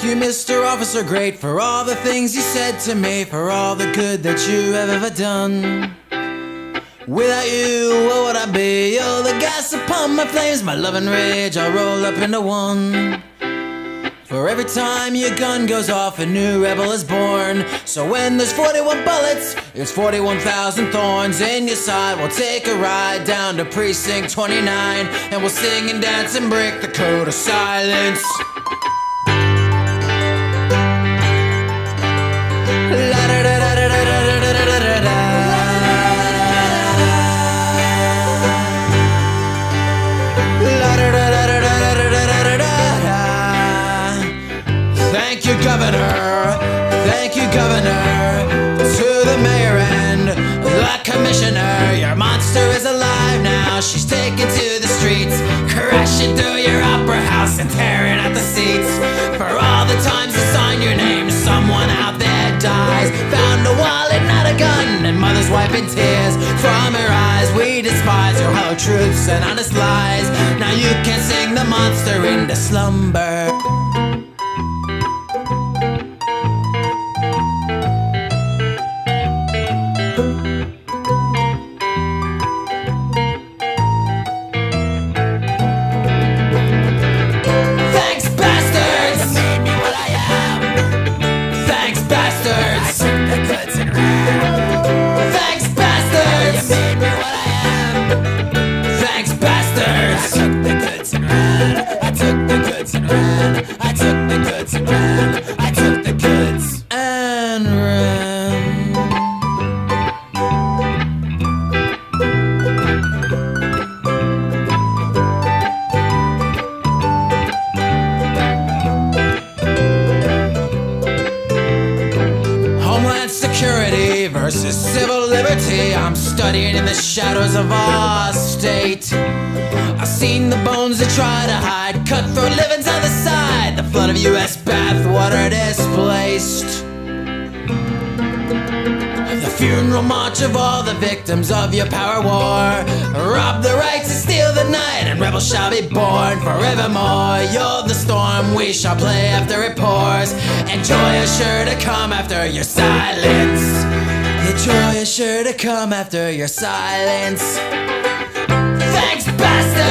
Thank you, Mr. Officer Grey, for all the things you said to me, for all the good that you have ever done. Without you, what would I be? You're the gas upon my flames, my love and rage all roll up into one. For every time your gun goes off, a new rebel is born. So when there's 41 bullets, it's 41,000 thorns in your side. We'll take a ride down to precinct 29, and we'll sing and dance and break the code of silence. Governor. To the mayor and the commissioner. Your monster is alive now. She's taken to the streets, crashing through your opera house and tearing at the seats. For all the times you sign your name, someone out there dies. Found a wallet, not a gun, and mothers wiping tears from her eyes. We despise your hollow truths and honest lies. Now you can sing the monster into slumber. Ran. I took the goods and ran. I took the goods and ran. Homeland Security versus civil liberty. I'm studying in the shadows of our state. I've seen the bones that try to hide, cutthroat livings of U.S. bathwater displaced. The funeral march of all the victims of your power war. Rob the rights and steal the night, and rebels shall be born forevermore. You're the storm, we shall play after it pours. And joy is sure to come after your silence. Your joy is sure to come after your silence. Thanks, bastards!